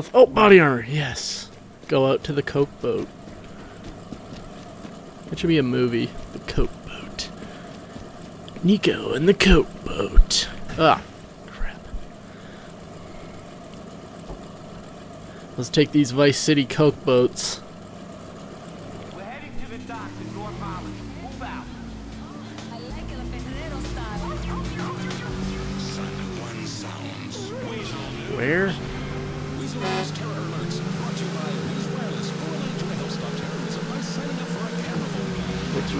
health. Oh, body armor. Yes. Go out to the Coke boat. That should be a movie. The Coke boat. Niko and the Coke boat. Ah, crap. Let's take these Vice City Coke boats. We're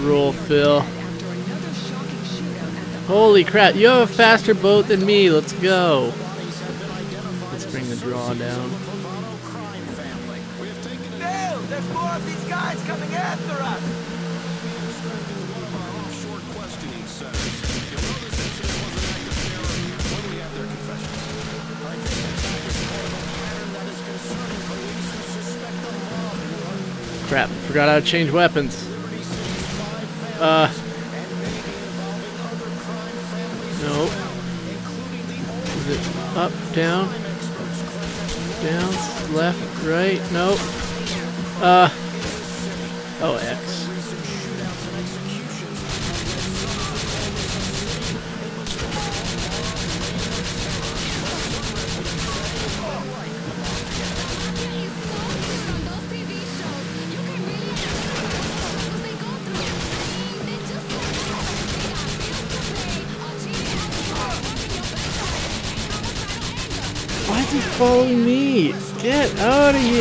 Roll, Phil. Holy crap, you have a faster boat than me. Let's go. Let's bring the draw down. Bill, there's more of these guys coming after us. Crap, forgot how to change weapons. Uh. No. Is it up, down? Down, left, right? Nope. Uh.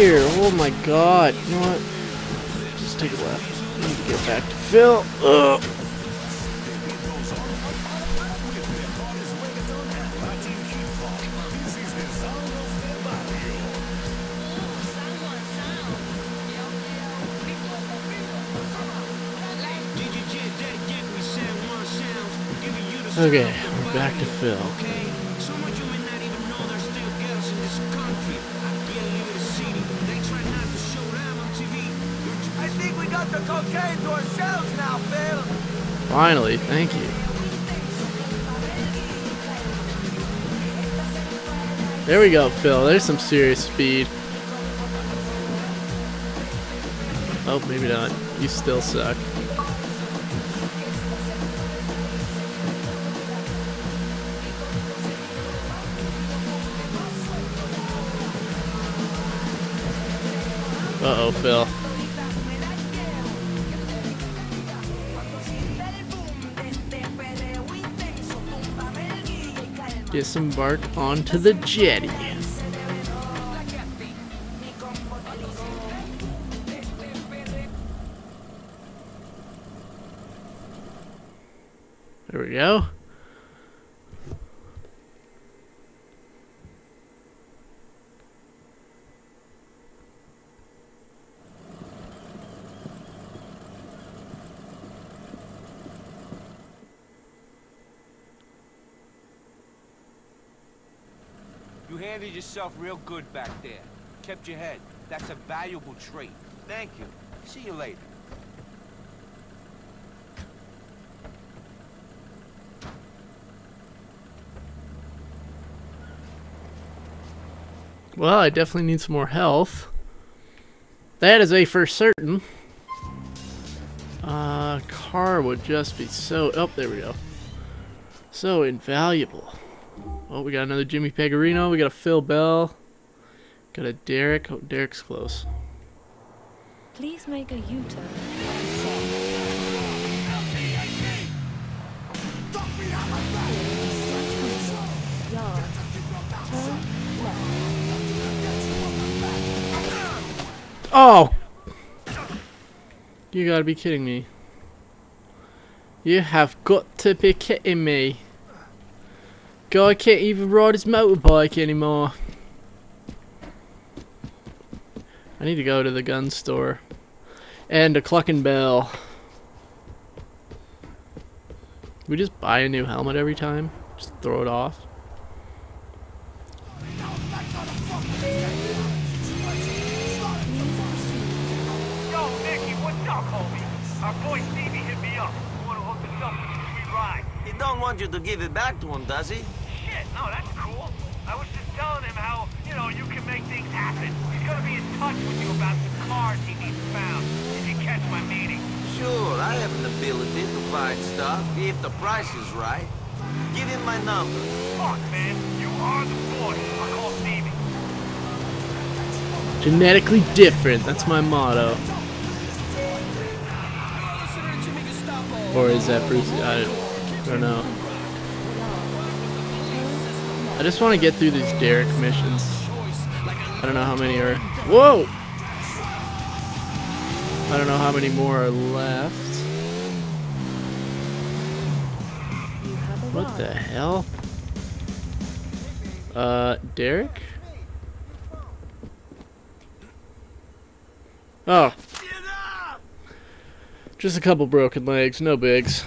Here! Oh my god. You know what? Just take a left. Need to get back to Phil. Ugh. Okay, we're back to Phil. I think we got the cocaine to ourselves now, Bill. Finally, thank you. There we go, Phil. There's some serious speed. Oh, maybe not. You still suck. Uh oh, Phil. Disembark onto the jetty. There we go. You handled yourself real good back there. Kept your head. That's a valuable trait. Thank you. See you later. Well, I definitely need some more health. That is a for certain. Uh, car would just be so. Oh, there we go. So invaluable. Oh, we got another Jimmy Pegorino. We got a Phil Bell. Got a Derek. Oh, Derek's close. Please make a U-turn. Oh! You gotta be kidding me. You have got to be kidding me. Guy can't even ride his motorbike anymore. I need to go to the gun store. And a clucking bell. We just buy a new helmet every time? Just throw it off? Yo, what's up, homie? Our boy Stevie hit me up. We want to hook us up with a sweet ride. He don't want you to give it back to him, does he? Shit, no, that's cool. I was just telling him how, you know, you can make things happen. He's gonna be in touch with you about some cars he needs found, if you catch my meaning. Sure, I have an ability to find stuff if the price is right. Give him my number. Fuck, man. You are the boy. I'll call Stevie. Genetically different. That's my motto. Or is that Bruce? I don't know. I just want to get through these Derek missions. I don't know how many are. Whoa! I don't know how many more are left. What the hell? Uh, Derek? Oh. Just a couple broken legs, no bigs.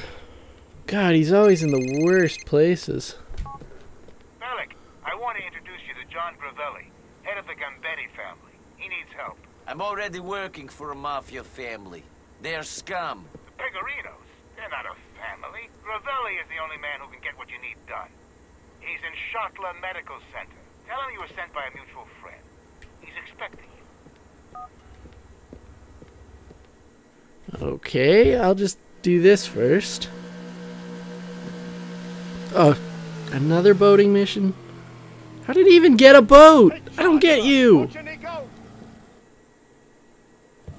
God, he's always in the worst places. Bellic, I want to introduce you to Jon Gravelli, head of the Gambetti family. He needs help. I'm already working for a mafia family. They're scum. The Pegorinos, they're not a family. Gravelli is the only man who can get what you need done. He's in Schottler Medical Center. Tell him you were sent by a mutual friend. He's expecting you. Okay, I'll just do this first. Oh, another boating mission? How did he even get a boat? I don't get you. Won't you, Niko?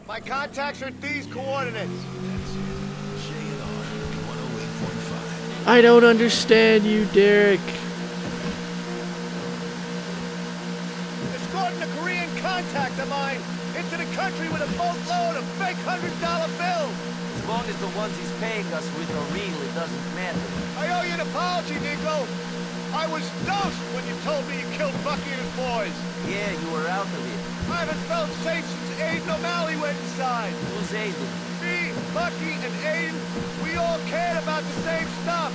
My contacts are these coordinates. I don't understand you, Derek. Escorting a Korean contact of mine into the country with a boatload of fake hundred dollar bills. As long as the ones he's paying us with are real, it doesn't matter. I owe you an apology, Niko. I was dosed when you told me you killed Bucky and his boys. Yeah, you were out of it. I haven't felt safe since Aiden O'Malley went inside. Who's Aiden? Me, Bucky, and Aiden, we all cared about the same stuff.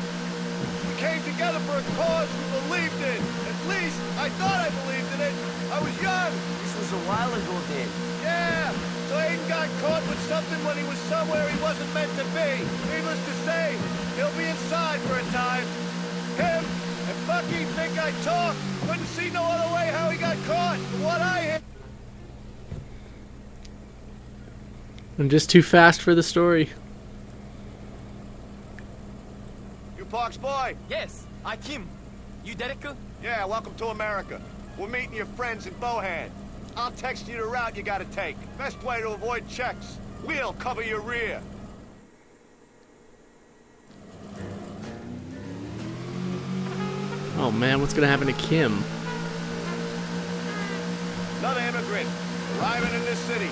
We came together for a cause we believed in. At least, I thought I believed in it. I was young. This was a while ago then. Yeah, so Aiden got caught with something when he was somewhere he wasn't meant to be. Needless to say, he'll be inside for a time. Him and Bucky think I talk. Couldn't see no other way how he got caught. From what I hear. I'm just too fast for the story. You Parks boy? Yes, I Kim. You Derek? Yeah, welcome to America. We're meeting your friends in Bohan. I'll text you the route you gotta take. Best way to avoid checks. We'll cover your rear. Oh man, what's gonna happen to Kim? Another immigrant, arriving in this city,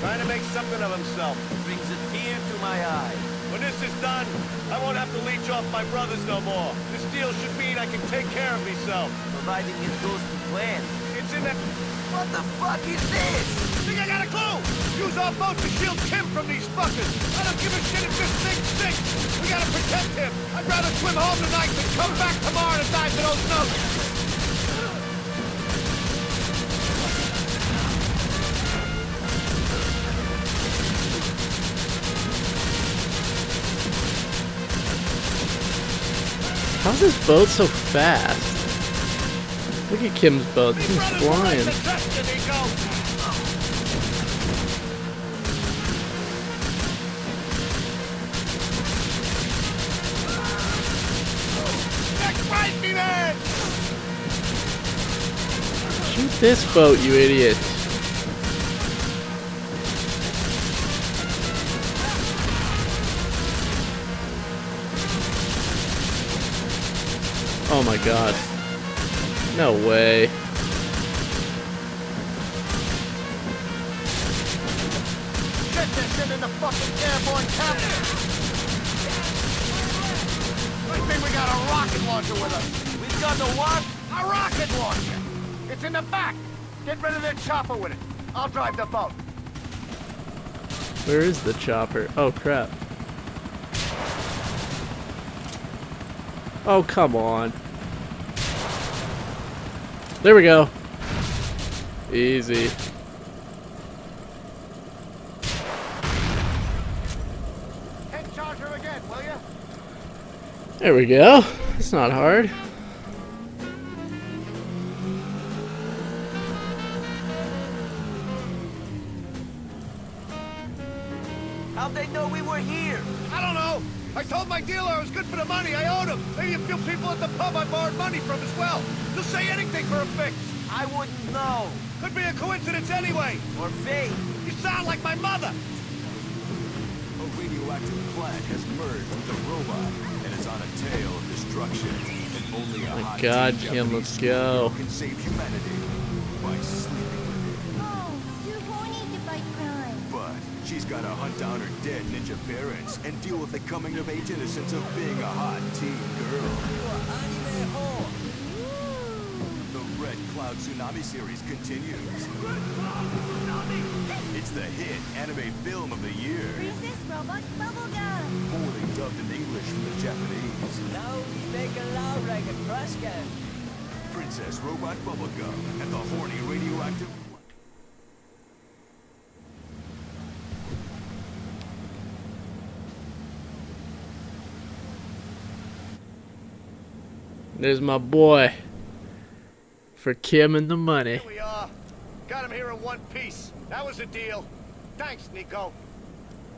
trying to make something of himself. Brings a tear to my eye. When this is done, I won't have to leech off my brothers no more. This deal should mean I can take care of myself. Providing it goes to plan. In that... What the fuck is this? Think I got a clue? Use our boat to shield Tim from these fuckers. I don't give a shit if this thing sinks. We gotta protect him. I'd rather swim home tonight than come back tomorrow to die for those notes. How's this boat so fast? Look at Kim's boat. Like flying. Shoot this boat, you idiot. Oh my god. No way. Get this in the fucking airborne cabinet! I think we got a rocket launcher with us. We've got the what? A rocket launcher! It's in the back! Get rid of their chopper with it. I'll drive the boat. Where is the chopper? Oh crap. Oh, come on. There we go. Easy. Again? There we go. It's not hard. Few people at the pub I borrowed money from as well. They'll say anything for a fix. I wouldn't know. Could be a coincidence anyway. Or fate. You sound like my mother. A radioactive plant has merged with a robot and is on a tail of destruction. And only a My hot God, teen Kim, let's go. can save humanity by sleeping she's got to hunt down her dead ninja parents and deal with the coming of age innocence of being a hot teen girl. The Red Cloud Tsunami series continues. It's the hit anime film of the year. Princess Robot Bubblegum. Poorly dubbed in English from the Japanese. Now we make a loud like a trash can. Princess Robot Bubblegum and the horny radioactive. There's my boy. For Kim and the money. Here we are. Got him here in one piece. That was a deal. Thanks, Niko.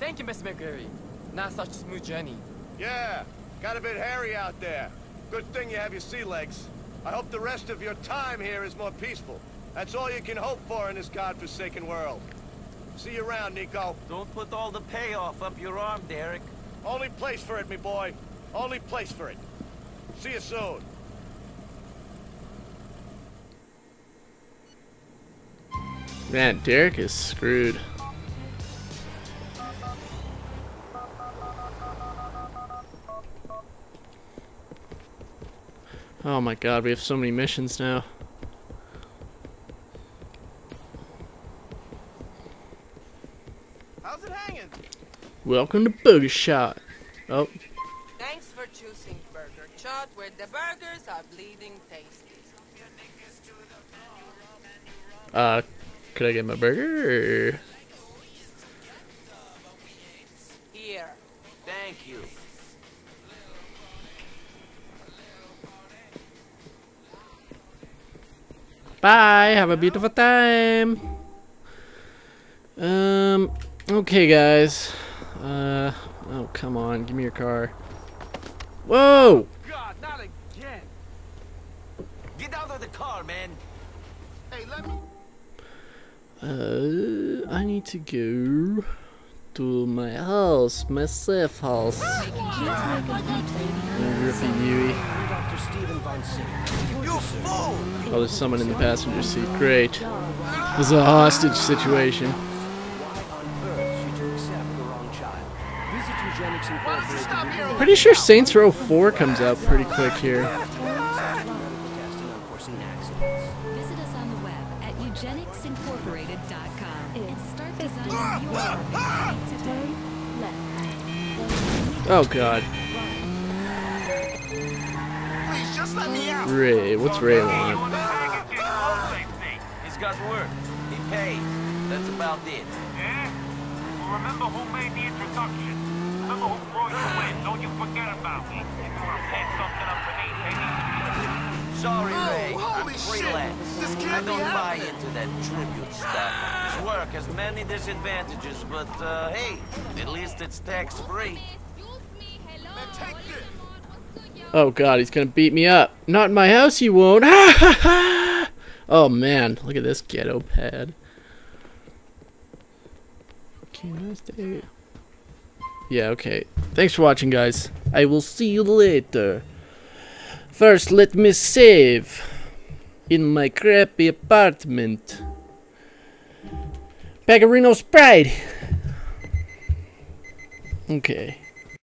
Thank you, Miss McReary. Not such a smooth journey. Yeah, got a bit hairy out there. Good thing you have your sea legs. I hope the rest of your time here is more peaceful. That's all you can hope for in this godforsaken world. See you around, Niko. Don't put all the payoff up your arm, Derek. Only place for it, me boy. Only place for it. See you soon. Man, Derek is screwed. Oh my god, we have so many missions now. How's it hanging? Welcome to Burger Shot. Oh, Thanks for choosing Burger Shot, where the burgers are bleeding tasty. uh, could I get my burger? Or... Here. Thank you. Bye. Have a beautiful time. Um. Okay, guys. Uh. Oh, come on. Give me your car. Whoa. God, not again. Get out of the car, man. Hey, let me... Uh. I need to go to my house, my safe house. Griffy Yui. Dr. Stephen Von Singer. You fool! Oh, there's someone in the passenger seat. Great. This is a hostage situation. Pretty sure Saints Row 4 comes out pretty quick here. Test and unforeseen accidents. Visit us on the web at eugenicsincorporated.com and start designing your Oh god. Please, just let me out. Ray, what's Ray want? He's got work. He pays. That's about it. Yeah? Well, remember who made the introduction? Remember who brought you in? Don't you forget about me. You wanna set something up for me, baby? Sorry, Oh, Ray. holy I'm shit. freelance. This can't I don't buy into that tribute stuff. This work has many disadvantages, but uh, hey, at least it's tax-free. Oh god, he's gonna beat me up. Not in my house, he won't. oh man, look at this ghetto pad. Can I stay? Yeah, okay. Thanks for watching, guys. I will see you later. First, let me save in my crappy apartment. Pegorino's Pride. Okay.